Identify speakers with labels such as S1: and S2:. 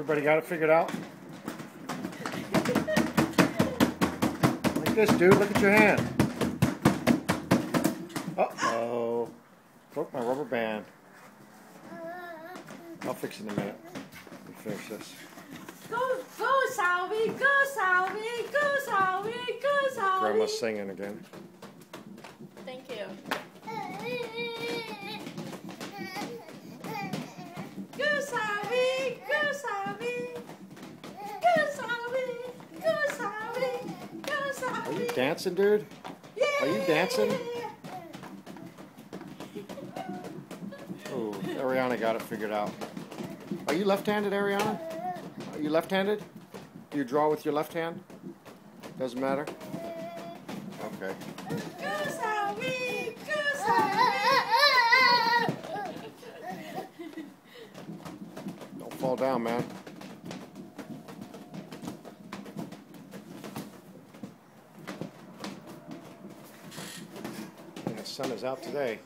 S1: Everybody got it figured out? Like this, dude. Look at your hand. Uh-oh. Broke my rubber band. I'll fix it in a minute. Let me finish this.
S2: Go, go, Salvi, go, Salvi, go, Salvi, go, Salvi.
S1: Grandma's singing again.
S2: Thank you. Go, Salvi, go, Salvi. Go, Salvi, go, Salvi, go,
S1: Are
S2: Salvi.
S1: You dancing, dude? Are you dancing? Oh, Ariana got it figured out. Are you left-handed, Ariana? Are you left-handed? Do you draw with your left hand? Doesn't matter? Okay.
S2: Go, Salvi, go, Salvi.
S1: Don't fall down, man. Sun is out today.